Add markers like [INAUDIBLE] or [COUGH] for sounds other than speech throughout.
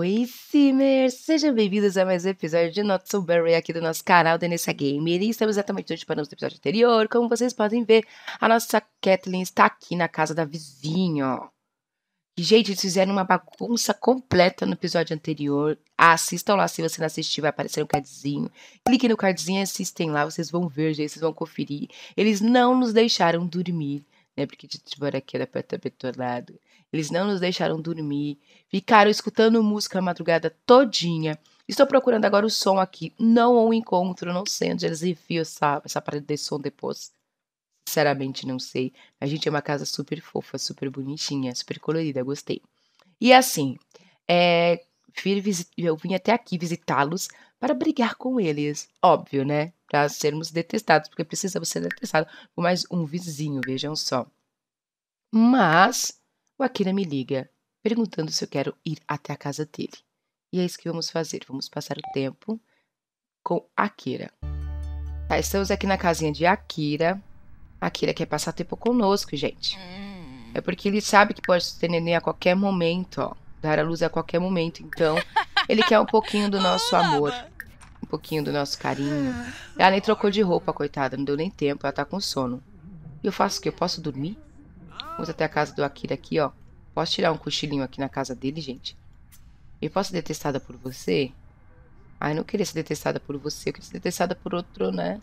Oi, Simmers! Sejam bem-vindos a mais um episódio de Not So Berry aqui do nosso canal Denessa Gamer. E estamos exatamente onde paramos no episódio anterior. Como vocês podem ver, a nossa Kathleen está aqui na casa da vizinha. E, gente, eles fizeram uma bagunça completa no episódio anterior. Assistam lá se você não assistiu, vai aparecer um cardzinho. Clique no cardzinho e assistem lá, vocês vão ver, gente, vocês vão conferir. Eles não nos deixaram dormir, né? Porque de aqui era pra estar betolado. Eles não nos deixaram dormir, ficaram escutando música a madrugada todinha. Estou procurando agora o som aqui, não o encontro, não sei onde eles enfiam essa, essa parede de som depois. Sinceramente, não sei. A gente é uma casa super fofa, super bonitinha, super colorida, gostei. E assim, é, eu vim até aqui visitá-los para brigar com eles. Óbvio, né? Para sermos detestados, porque precisamos ser detestados por mais um vizinho, vejam só. Mas o Akira me liga, perguntando se eu quero ir até a casa dele. E é isso que vamos fazer. Vamos passar o tempo com Akira. Tá, estamos aqui na casinha de Akira. Akira quer passar tempo conosco, gente. Hum. É porque ele sabe que pode ter neném a qualquer momento, ó. Dar a luz a qualquer momento. Então, [LAUGHS] ele quer um pouquinho do nosso amor. Um pouquinho do nosso carinho. Ela nem trocou de roupa, coitada. Não deu nem tempo. Ela tá com sono. E eu faço o quê? Eu posso dormir? Vamos até a casa do Akira aqui, ó. Posso tirar um cochilinho aqui na casa dele, gente? Eu posso ser detestada por você? Ai, não queria ser detestada por você. Eu queria ser detestada por outro, né?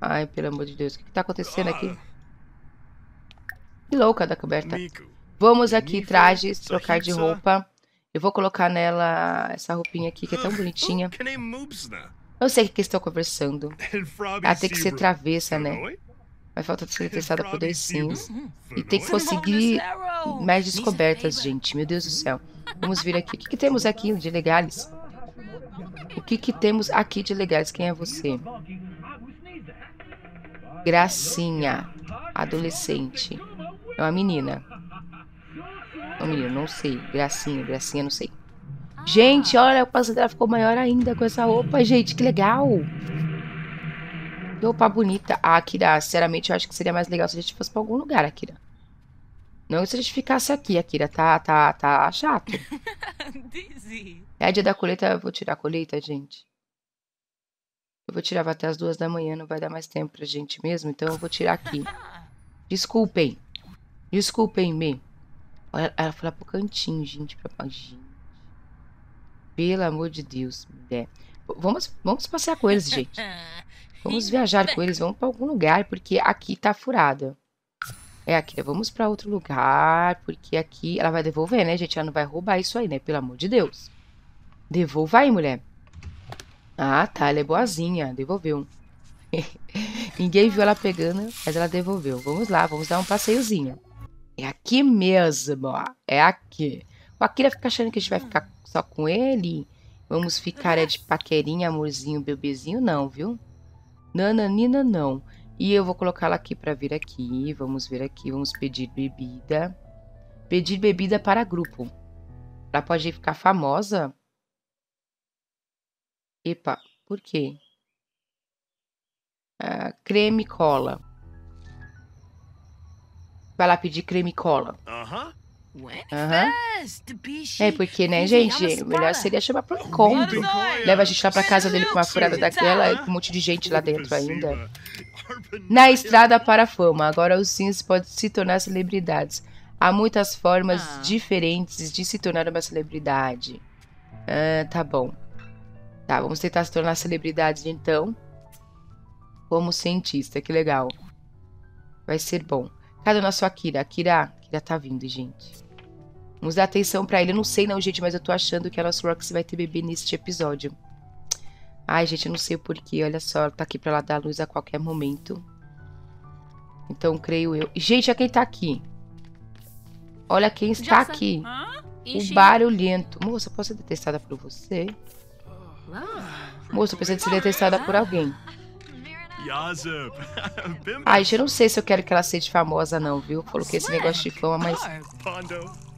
Ai, pelo amor de Deus. O que, que tá acontecendo aqui? Que louca da coberta. Vamos aqui, trajes, trocar de roupa. Eu vou colocar nela essa roupinha aqui, que é tão bonitinha. Eu sei o que eles estão conversando. Ela tem que ser travessa, né? Vai falta ser testada por dois sims. E tem que conseguir mais descobertas, gente. Meu Deus do céu. Vamos vir aqui. O que, que temos aqui de legais? O que, que temos aqui de legais? Quem é você? Gracinha. Adolescente. É uma menina. Uma menina, não sei. Gracinha, gracinha, não sei. Gente, olha, o passo dela ficou maior ainda com essa roupa, gente. Que legal. Roupa bonita. Ah, Akira, sinceramente, eu acho que seria mais legal se a gente fosse pra algum lugar, Akira. Não se a gente ficasse aqui, Akira. Tá, tá, tá chato. [LAUGHS] é dia da colheita, eu vou tirar a colheita, gente. Eu vou tirar até as duas da manhã, não vai dar mais tempo pra gente mesmo, então eu vou tirar aqui. [LAUGHS] Desculpem. Desculpem-me. Ela, ela foi lá pro cantinho, gente, pra... Gente. Pelo amor de Deus, mulher. Vamos, vamos passear com eles, gente. [LAUGHS] Vamos viajar com eles, vamos para algum lugar, porque aqui tá furada. É aqui, vamos para outro lugar, porque aqui ela vai devolver, né, gente? Ela não vai roubar isso aí, né? Pelo amor de Deus. Devolva aí, mulher. Ah, tá, ela é boazinha, devolveu. [LAUGHS] Ninguém viu ela pegando, mas ela devolveu. Vamos lá, vamos dar um passeiozinho. É aqui mesmo, ó. É aqui. O Akira fica achando que a gente vai ficar só com ele. Vamos ficar é de paquerinha, amorzinho, bebezinho, não, viu? Nananina não. E eu vou colocá-la aqui para vir aqui. Vamos ver aqui, vamos pedir bebida. Pedir bebida para grupo. Ela pode ficar famosa? Epa, por quê? Ah, creme cola. Vai lá pedir creme cola. Aham. Uh -huh. Uhum. É porque, né, gente, melhor seria chamar pro encontro. Leva a gente lá pra casa dele com uma furada daquela, com um monte de gente lá dentro ainda. Na estrada para a fama, agora os sims podem se tornar celebridades. Há muitas formas ah. diferentes de se tornar uma celebridade. Ah, tá bom. Tá, vamos tentar se tornar celebridades então. Como cientista, que legal. Vai ser bom. Cadê o nosso Akira? Akira, Akira tá vindo, gente. Vamos dar atenção para ele. Eu não sei não, gente, mas eu tô achando que a nossa Roxy vai ter bebê neste episódio. Ai, gente, eu não sei o porquê. Olha só, ela tá aqui pra lá dar luz a qualquer momento. Então, creio eu. Gente, olha quem tá aqui. Olha quem está aqui. O barulhento. Moça, posso ser detestada por você? Moça, eu preciso ser detestada por alguém. Ai, gente, eu não sei se eu quero que ela seja famosa, não, viu? Coloquei esse negócio de fama, mas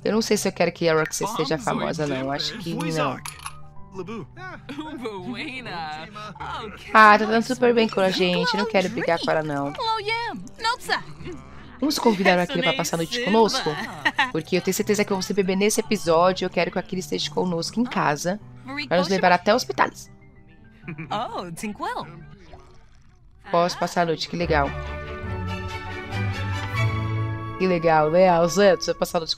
eu não sei se eu quero que a Roxy seja famosa, não. Eu acho que não. Ah, tá dando super bem com a gente. Não quero brigar com ela, não. Vamos convidar aquele pra passar a noite conosco? Porque eu tenho certeza que vamos ter bebê nesse episódio. Eu quero que aquele esteja conosco em casa. Para nos levar até hospitais. Oh. Posso passar a noite, que legal. Que legal, né? Os anos, você passar a noite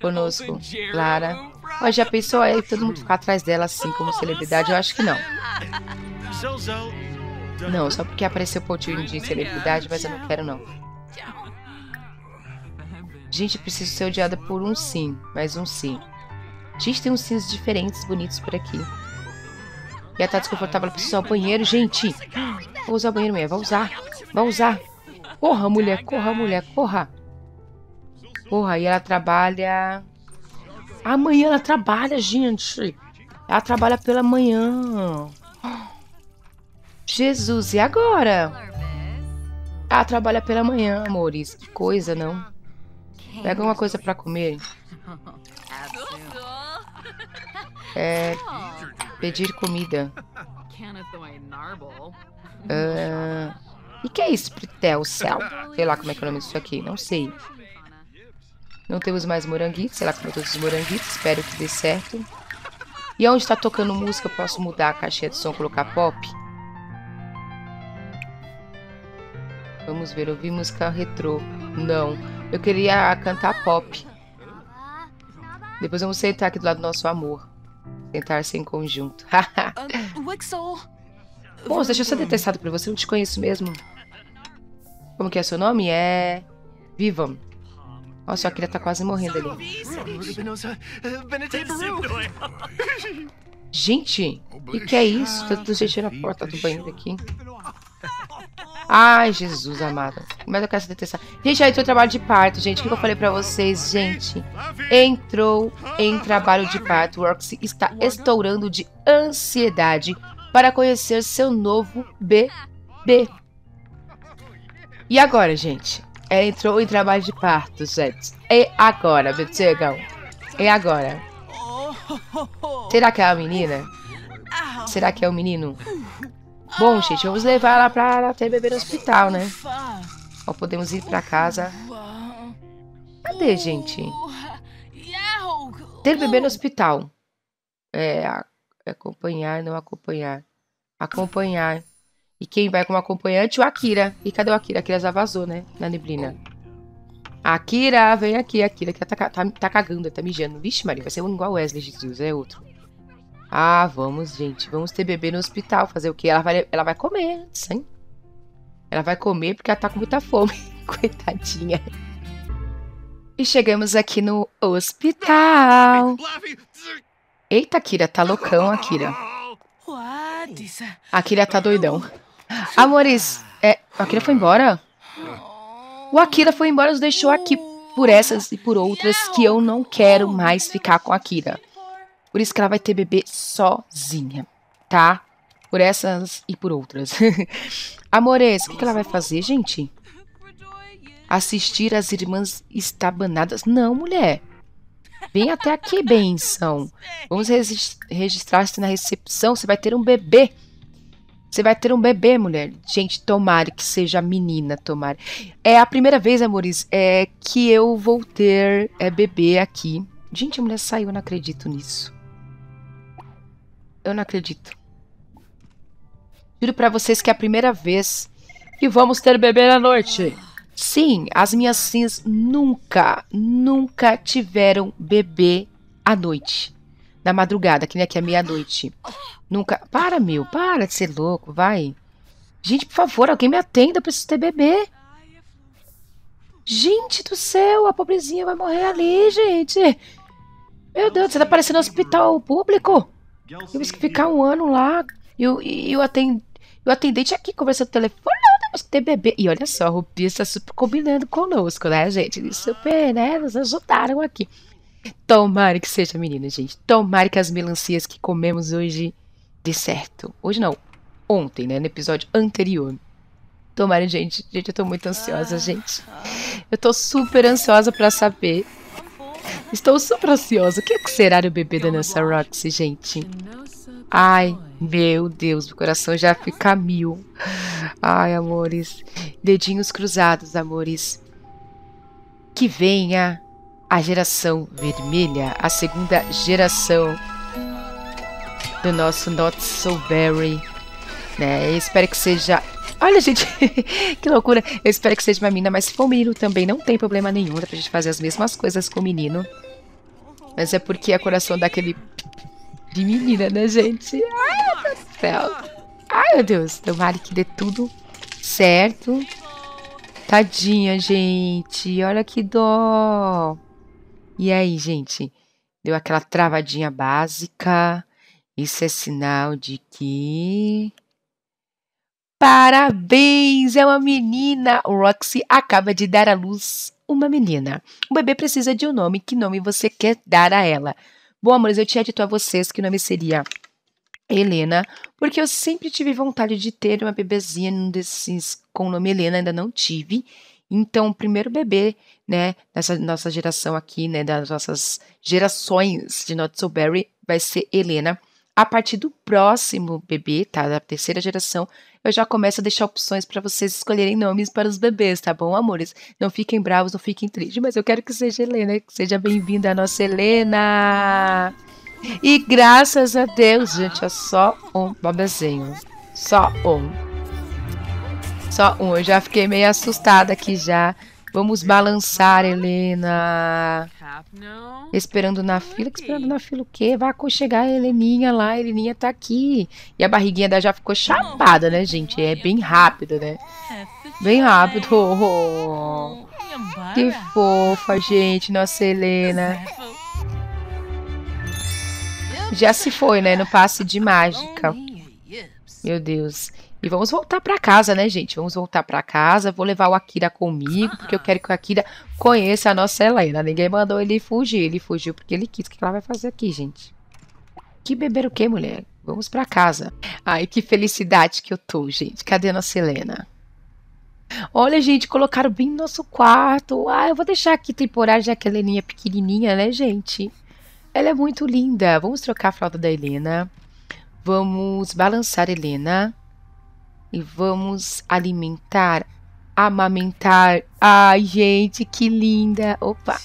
conosco. Clara. Mas já pensou aí todo mundo ficar atrás dela assim como celebridade? Eu acho que não. Não, só porque apareceu pontinho de celebridade, mas eu não quero não. Gente, preciso ser odiada por um sim, mais um sim. Gente, tem uns sims diferentes, bonitos por aqui. E ela tá desconfortável, ela precisa usar o banheiro. Gente, vou usar o banheiro mesmo, vai usar. Vai usar. Corra, mulher, corra, mulher, corra. Porra, e ela trabalha... Amanhã ela trabalha, gente. Ela trabalha pela manhã. Jesus, e agora? Ela trabalha pela manhã, amores. Que coisa, não? Pega uma coisa pra comer. É... Pedir comida. Uh, e que é isso, Pritel? Céu? Sei lá como é que é o nome disso aqui. Não sei. Não temos mais moranguitos. Sei lá como todos os moranguitos. Espero que dê certo. E onde está tocando música, eu posso mudar a caixinha de som, colocar pop? Vamos ver, ouvir música retrô. Não. Eu queria cantar pop. Depois vamos sentar aqui do lado do nosso amor. Sentar-se em conjunto. [LAUGHS] Bom, deixa eu ser detestado por você, não te conheço mesmo. Como que é seu nome? É... Vivam. Nossa, a Akira tá quase morrendo ali. Gente, o que é isso? Tá tudo gente na porta do banheiro aqui. Ai, Jesus amado. Mas eu quero se detestar. Gente, aí entrou trabalho de parto, gente. O que eu falei pra vocês, gente? Entrou em trabalho de parto. O Works está estourando de ansiedade para conhecer seu novo bebê. E agora, gente? É, entrou em trabalho de parto, gente. E agora, Betegão? E agora? Será que é a menina? Será que é o menino? Bom, gente, vamos levar ela pra ter bebê no hospital, né? Ó, podemos ir pra casa. Cadê, gente? Ter bebê no hospital. É, acompanhar, não acompanhar. Acompanhar. E quem vai como acompanhante? O Akira. E cadê o Akira? A Akira já vazou, né? Na neblina. Akira, vem aqui. Akira que tá, tá, tá cagando, tá mijando. Vixe, Maria, vai ser um igual Wesley Jesus, é outro. Ah, vamos, gente. Vamos ter bebê no hospital. Fazer o quê? Ela vai, ela vai comer antes, hein? Ela vai comer porque ela tá com muita fome. [LAUGHS] Coitadinha. E chegamos aqui no hospital. Eita, Akira, tá loucão, Akira. Akira tá doidão. [LAUGHS] Amores, é, a Akira foi embora? O Akira foi embora, nos deixou aqui por essas e por outras que eu não quero mais ficar com a Akira. Por isso que ela vai ter bebê sozinha, tá? Por essas e por outras. [LAUGHS] Amores, o que, que ela vai fazer, gente? Assistir as irmãs estabanadas? Não, mulher. Vem até aqui, benção. Vamos registrar-se na recepção. Você vai ter um bebê. Você vai ter um bebê, mulher. Gente, tomara que seja menina, tomara. É a primeira vez, amores, é, que eu vou ter é, bebê aqui. Gente, a mulher saiu, eu não acredito nisso. Eu não acredito. Juro para vocês que é a primeira vez que vamos ter bebê na noite. Sim, as minhas sims nunca, nunca tiveram bebê à noite. Na madrugada, que nem aqui é meia-noite. Nunca. Para, meu, para de ser louco, vai. Gente, por favor, alguém me atenda, eu preciso ter bebê. Gente do céu, a pobrezinha vai morrer ali, gente. Meu Deus, você tá parecendo um hospital público. Temos que ficar um ano lá. E, o, atend, o atendente aqui conversando no telefone. Não, ter bebê. E olha só, a Rupi está super combinando conosco, né, gente? Eles super, né? Nos ajudaram aqui. Tomara que seja menina, gente. Tomara que as melancias que comemos hoje dê certo. Hoje não. Ontem, né? No episódio anterior. Tomara, gente. Gente, eu tô muito ansiosa, gente. Eu tô super ansiosa para saber Estou super ansiosa. O que será o bebê da Nessa Roxy, gente? Ai, meu Deus, meu coração já fica mil. Ai, amores. Dedinhos cruzados, amores. Que venha a geração vermelha, a segunda geração do nosso Not So Berry. Né? Espero que seja. Olha, gente, [LAUGHS] que loucura. Eu espero que seja uma menina, mas se for um menino também, não tem problema nenhum. Dá pra gente fazer as mesmas coisas com o menino. Mas é porque é coração daquele. [LAUGHS] de menina, né, gente? Ai, meu Deus do céu. Ai, meu Deus. Tomara que dê tudo certo. Tadinha, gente. Olha que dó. E aí, gente? Deu aquela travadinha básica. Isso é sinal de que. Parabéns! É uma menina! O Roxy acaba de dar à luz uma menina. O bebê precisa de um nome. Que nome você quer dar a ela? Bom, amores, eu tinha dito a vocês que o nome seria Helena, porque eu sempre tive vontade de ter uma bebezinha desses com o nome Helena, ainda não tive. Então, o primeiro bebê, né, dessa nossa geração aqui, né, das nossas gerações de Not So Berry, vai ser Helena. A partir do próximo bebê, tá, da terceira geração, eu já começo a deixar opções para vocês escolherem nomes para os bebês, tá bom, amores? Não fiquem bravos, não fiquem tristes, mas eu quero que seja Helena, que seja bem-vinda a nossa Helena. E graças a Deus, gente, é só um bebezinho. Só um. Só um. Eu já fiquei meio assustada aqui já. Vamos balançar, Helena. Esperando na fila. Esperando na fila o quê? Vai chegar a Heleninha lá. A Heleninha tá aqui. E a barriguinha dela já ficou chapada, né, gente? É bem rápido, né? Bem rápido. Oh, que fofa, gente. Nossa Helena. Já se foi, né? No passe de mágica. Meu Deus. E vamos voltar para casa, né, gente? Vamos voltar para casa. Vou levar o Akira comigo, porque eu quero que o Akira conheça a nossa Helena. Ninguém mandou ele fugir. Ele fugiu porque ele quis. O que ela vai fazer aqui, gente? Que beber o quê, mulher? Vamos para casa. Ai, que felicidade que eu tô, gente. Cadê a nossa Helena? Olha, gente, colocaram bem no nosso quarto. Ah, eu vou deixar aqui temporário, já que a Heleninha é pequenininha, né, gente? Ela é muito linda. Vamos trocar a fralda da Helena. Vamos balançar Helena. E vamos alimentar, amamentar. Ai, gente, que linda. Opa.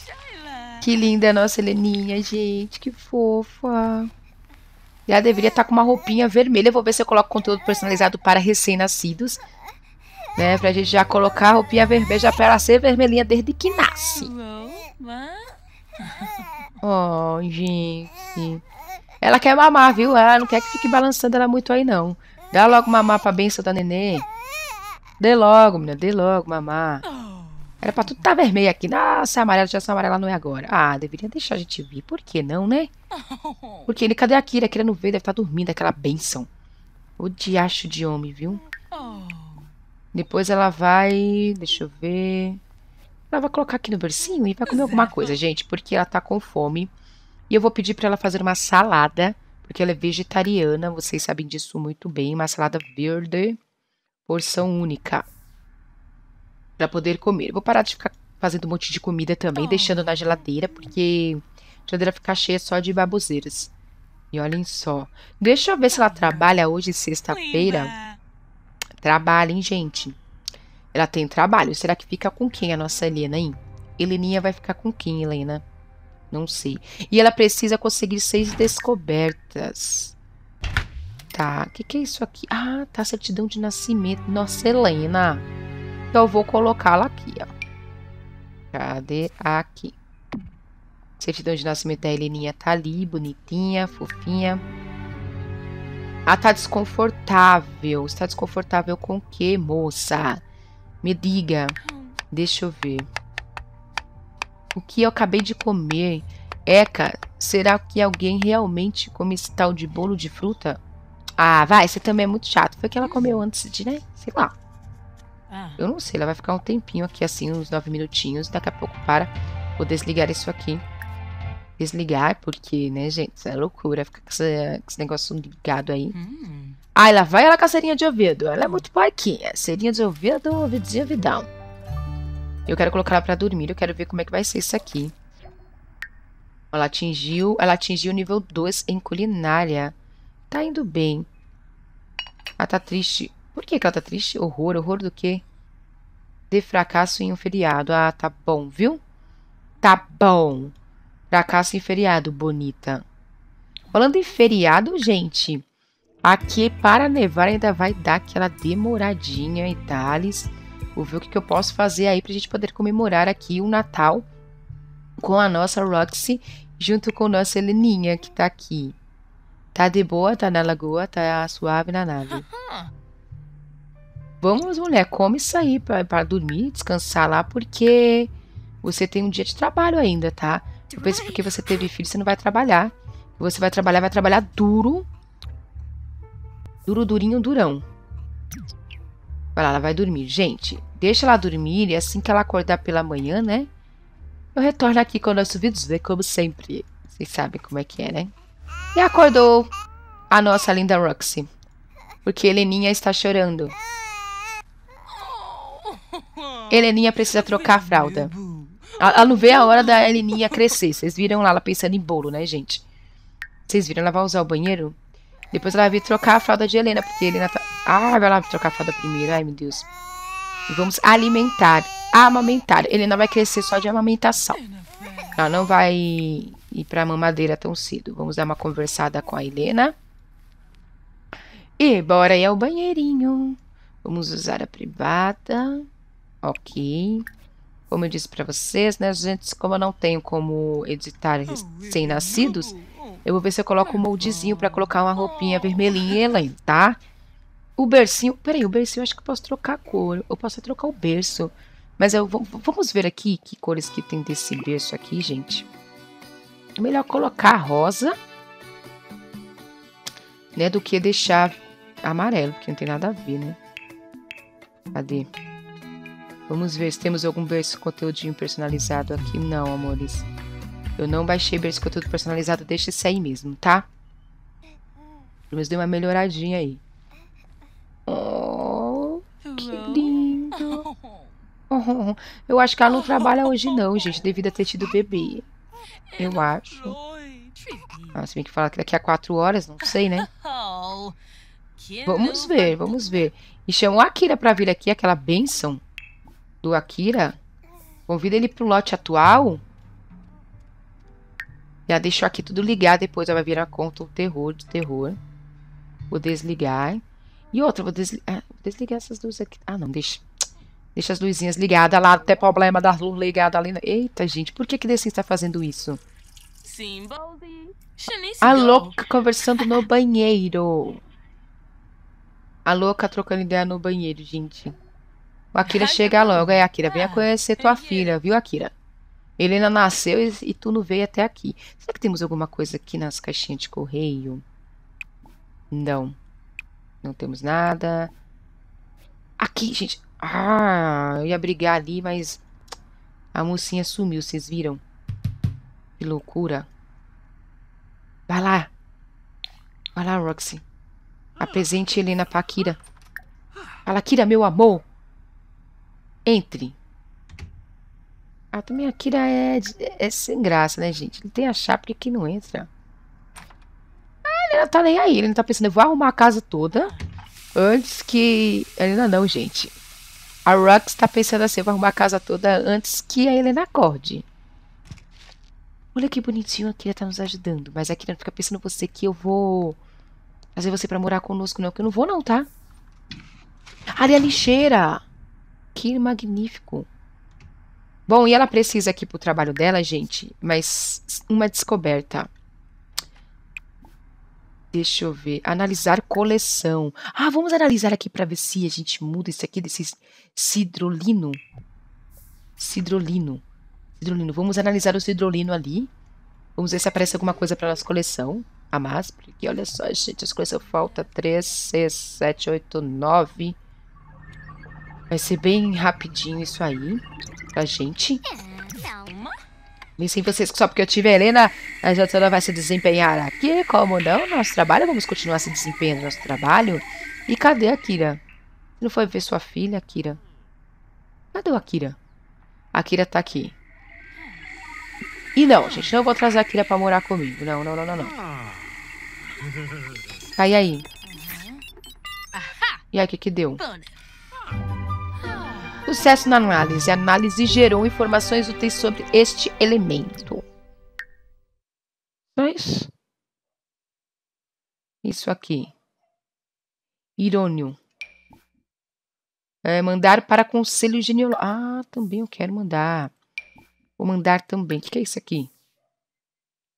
Que linda a nossa Heleninha, gente. Que fofa. Ela deveria estar com uma roupinha vermelha. Vou ver se eu coloco conteúdo personalizado para recém-nascidos. Né, pra gente já colocar a roupinha vermelha já pra ela ser vermelhinha desde que nasce. Oh, gente. Ela quer mamar, viu? Ela não quer que fique balançando ela muito aí, não. Dá logo mamar pra benção da nenê. Dê logo, menina. Dê logo mamar. Era pra tudo tá vermelho aqui. Nossa, amarela. Já essa amarela não é agora. Ah, deveria deixar a gente vir. Por que não, né? Porque ele, cadê a Kira? A Kira não veio, deve estar tá dormindo. Aquela benção. O diacho de homem, viu? Depois ela vai... Deixa eu ver... Ela vai colocar aqui no bercinho e vai comer alguma coisa, gente, porque ela tá com fome. E eu vou pedir para ela fazer uma salada, porque ela é vegetariana, vocês sabem disso muito bem. Uma salada verde, porção única, para poder comer. Vou parar de ficar fazendo um monte de comida também, deixando na geladeira, porque a geladeira fica cheia só de baboseiras. E olhem só. Deixa eu ver se ela trabalha hoje, sexta-feira. Trabalha, hein, gente? Ela tem trabalho. Será que fica com quem a nossa Helena, hein? Heleninha vai ficar com quem, Helena? Não sei. E ela precisa conseguir seis descobertas. Tá, o que, que é isso aqui? Ah, tá, certidão de nascimento. Nossa, Helena. Então eu vou colocá-la aqui, ó. Cadê? Aqui. Certidão de nascimento da Heleninha tá ali, bonitinha, fofinha. Ah, tá desconfortável. Está desconfortável com o quê, moça? Me diga. Deixa eu ver. O que eu acabei de comer? Eca, será que alguém realmente come esse tal de bolo de fruta? Ah, vai, você também é muito chato. Foi que ela comeu antes de, né? Sei lá. Ah. Eu não sei, ela vai ficar um tempinho aqui, assim, uns nove minutinhos. Daqui a pouco para. Vou desligar isso aqui. Desligar, porque, né, gente, isso é loucura. Ficar com, esse, com esse negócio ligado aí. Hum. Ai, lá vai ela com a serinha de ouvido. Ela é muito porquinha. Serinha de ouvido, ouvidinho, ouvidão. Eu quero colocar ela pra dormir. Eu quero ver como é que vai ser isso aqui. Ela atingiu, ela atingiu o nível 2 em culinária. Tá indo bem. Ela tá triste. Por que, que ela tá triste? Horror, horror do quê? De fracasso em um feriado. Ah, tá bom, viu? Tá bom. Fracasso em feriado, bonita. Falando em feriado, gente, aqui para nevar ainda vai dar aquela demoradinha e tales. Vou ver o que, que eu posso fazer aí pra gente poder comemorar aqui o Natal com a nossa Roxy junto com nossa Heleninha que tá aqui. Tá de boa, tá na lagoa, tá suave na nave. Vamos, mulher, come isso aí pra dormir, descansar lá, porque você tem um dia de trabalho ainda, tá? Penso porque você teve filho, você não vai trabalhar. Você vai trabalhar, vai trabalhar duro. Duro, durinho, durão. Vai lá, ela vai dormir. Gente, deixa ela dormir e assim que ela acordar pela manhã, né? Eu retorno aqui com o nosso vídeo, né? Como sempre. Vocês sabem como é que é, né? E acordou a nossa linda Roxy. Porque Heleninha está chorando. Heleninha precisa trocar a fralda. Ela não vê a hora da Heleninha crescer. Vocês viram lá ela pensando em bolo, né, gente? Vocês viram? Ela vai usar o banheiro? Depois ela vai vir trocar a fralda de Helena, porque Helena tá... Ah, vai lá trocar a fralda primeiro. Ai, meu Deus. E vamos alimentar, amamentar. Helena vai crescer só de amamentação. Ela não vai ir pra mamadeira tão cedo. Vamos dar uma conversada com a Helena. E bora ir ao banheirinho. Vamos usar a privada. Ok. Como eu disse pra vocês, né, gente? Como eu não tenho como editar recém-nascidos, eu vou ver se eu coloco um moldezinho pra colocar uma roupinha vermelhinha em Helena, tá? O bercinho... Peraí, o bercinho eu acho que eu posso trocar a cor. Eu posso trocar o berço. Mas eu, vamos ver aqui que cores que tem desse berço aqui, gente. É melhor colocar rosa, né, do que deixar amarelo, porque não tem nada a ver, né? Cadê? Vamos ver se temos algum berço conteúdinho personalizado aqui. Não, amores. Eu não baixei berço conteúdo personalizado, deixa esse aí mesmo, tá? Pelo menos deu uma melhoradinha aí. Oh, que lindo. Oh, [LAUGHS] eu acho que ela não trabalha hoje não, gente, devido a ter tido bebê. Eu acho. Ah, se bem que fala que daqui a quatro horas, não sei, né? Vamos ver, vamos ver. E chamou a Akira pra vir aqui, aquela benção do Akira. Convida ele pro lote atual. Já deixou aqui tudo ligado, depois ela vai virar conta o terror de terror. Vou desligar. E outra, vou desligar, ah, vou desligar essas luzes aqui. Ah, não, deixa. Deixa as luzinhas ligadas lá, até problema das luzes ligadas ali. Eita, gente, por que que The está fazendo isso? A louca conversando no banheiro. A louca trocando ideia no banheiro, gente. O Akira chega logo. É, Akira, venha conhecer tua filha, viu, Akira? Helena nasceu e, e tu não veio até aqui. Será que temos alguma coisa aqui nas caixinhas de correio? Não. Não temos nada. Aqui, gente. Ah, eu ia brigar ali, mas a mocinha sumiu, vocês viram? Que loucura. Vai lá. Vai lá, Roxy. Apresente Helena pra Akira. Fala, Akira, meu amor. Entre. Ah, também a Kira é, é sem graça, né, gente? Ele tem a chapa que não entra. Ah, ele não tá nem aí. Ele não tá pensando, eu vou arrumar a casa toda antes que... Helena não, gente. A Rox tá pensando assim, vou arrumar a casa toda antes que a Helena acorde. Olha que bonitinho a Kira tá nos ajudando. Mas a Kira não fica pensando você que eu vou fazer você pra morar conosco, não. Que eu não vou, não, tá? Ali a lixeira. Que magnífico. Bom, e ela precisa aqui pro trabalho dela, gente, mas uma descoberta. Deixa eu ver. Analisar coleção. Ah, vamos analisar aqui para ver se a gente muda isso aqui desse cidrolino. Cidrolino. Cidrolino. Vamos analisar o cidrolino ali. Vamos ver se aparece alguma coisa para nossa coleção. A mais, porque olha só, gente, as coisas falta 3, 6, 7, 8, 9. Vai ser bem rapidinho isso aí pra gente. Nem sei vocês que só porque eu tive a Helena, a Jotana vai se desempenhar aqui. Como não? Nosso trabalho, vamos continuar se desempenhando no nosso trabalho. E cadê a Kira? Não foi ver sua filha, Kira? Cadê a Kira? A Kira tá aqui. E não, gente, não vou trazer a Kira pra morar comigo. Não, não, não, não, não. Tá, e aí? E aí, o que que deu? Sucesso na análise. A análise gerou informações úteis sobre este elemento. Isso. Isso aqui. Irônio. É, mandar para conselho genealógico. Ah, também eu quero mandar. Vou mandar também. O que, que é isso aqui?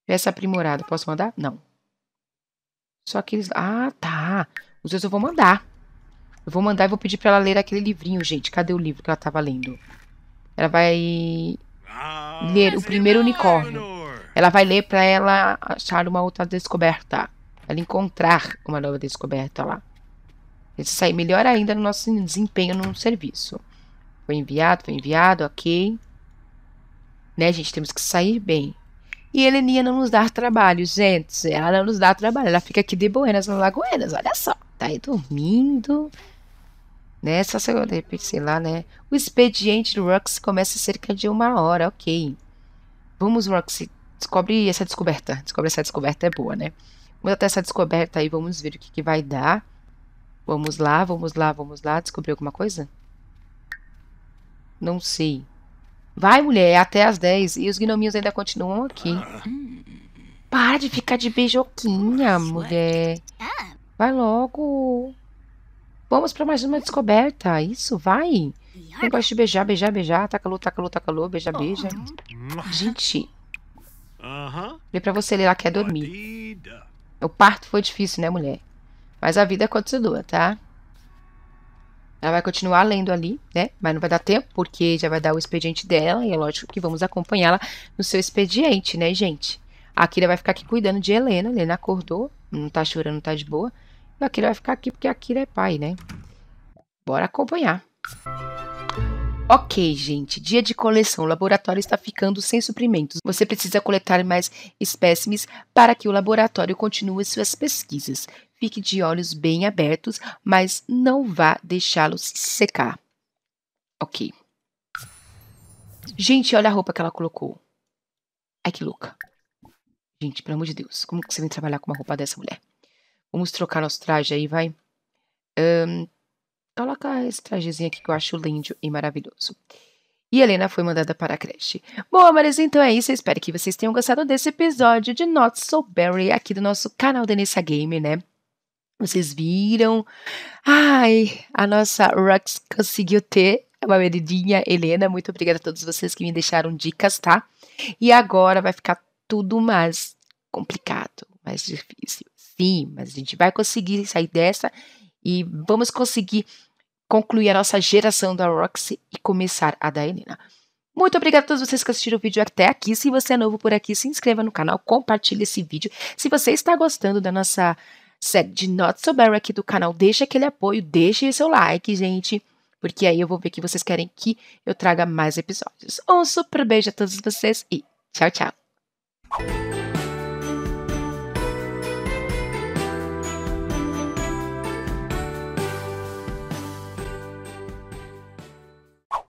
Peça aprimorada. Posso mandar? Não. Só que eles. Ah, tá. Os eu vou mandar. Eu vou mandar e vou pedir para ela ler aquele livrinho, gente. Cadê o livro que ela tava lendo? Ela vai ler o primeiro unicórnio. Ela vai ler para ela achar uma outra descoberta. Ela encontrar uma nova descoberta lá. Isso sai melhor ainda no nosso desempenho no serviço. Foi enviado, foi enviado, ok. Né, gente? Temos que sair bem. E Heleninha não nos dá trabalho, gente. Ela não nos dá trabalho. Ela fica aqui de Buenas, no Lagoenas. Olha só. Tá aí dormindo. Né? Se de repente, sei lá, né? O expediente do Roxy começa cerca de uma hora, ok. Vamos, Roxy. Descobre essa descoberta. Descobre essa descoberta é boa, né? Vamos até essa descoberta aí, vamos ver o que, que vai dar. Vamos lá, vamos lá, vamos lá. Descobrir alguma coisa? Não sei. Vai, mulher, é até as 10. E os gnominhos ainda continuam aqui. Para de ficar de beijoquinha, mulher. Vai logo. Vamos para mais uma descoberta. Isso, vai. Eu gosto de beijar, beijar, beijar. Taca calor, taca calor, taca calor. Beija, beija. Gente. Vem pra você ler lá, quer dormir. O parto foi difícil, né, mulher? Mas a vida continua, tá? Ela vai continuar lendo ali, né? Mas não vai dar tempo, porque já vai dar o expediente dela. E é lógico que vamos acompanhá-la no seu expediente, né, gente? A Kira vai ficar aqui cuidando de Helena. Helena acordou, não tá chorando, não tá de boa. E a Kira vai ficar aqui porque a Kira é pai, né? Bora acompanhar. Ok, gente, dia de coleção. O laboratório está ficando sem suprimentos. Você precisa coletar mais espécimes para que o laboratório continue suas pesquisas. Fique de olhos bem abertos, mas não vá deixá-los secar. Ok. Gente, olha a roupa que ela colocou. Ai, que louca. Gente, pelo amor de Deus, como que você vem trabalhar com uma roupa dessa mulher? Vamos trocar nosso traje aí, vai. Um, coloca esse trajezinho aqui que eu acho lindo e maravilhoso. E Helena foi mandada para a creche. Bom, amores, então é isso. Eu espero que vocês tenham gostado desse episódio de Not So Berry aqui do nosso canal Denissa Game, né? Vocês viram? Ai, a nossa Rux conseguiu ter uma meridinha. Helena, muito obrigada a todos vocês que me deixaram dicas, tá? E agora vai ficar tudo mais complicado, mais difícil. Sim, mas a gente vai conseguir sair dessa e vamos conseguir concluir a nossa geração da Roxy e começar a da Helena. Muito obrigada a todos vocês que assistiram o vídeo até aqui. Se você é novo por aqui, se inscreva no canal, compartilhe esse vídeo. Se você está gostando da nossa série de Not So Bad aqui do canal, deixa aquele apoio, deixe seu like, gente, porque aí eu vou ver que vocês querem que eu traga mais episódios. Um super beijo a todos vocês e tchau, tchau!